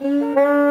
嗯。